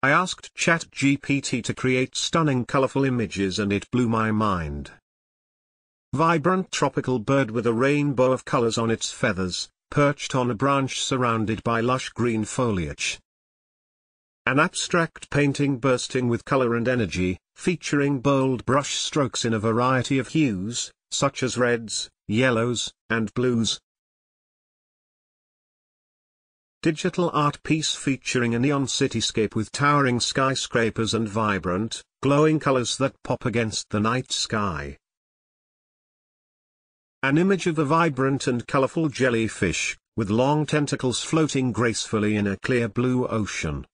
I asked ChatGPT to create stunning colorful images and it blew my mind. Vibrant tropical bird with a rainbow of colors on its feathers, perched on a branch surrounded by lush green foliage. An abstract painting bursting with color and energy, featuring bold brush strokes in a variety of hues, such as reds, yellows, and blues. Digital art piece featuring a neon cityscape with towering skyscrapers and vibrant, glowing colors that pop against the night sky. An image of a vibrant and colorful jellyfish, with long tentacles floating gracefully in a clear blue ocean.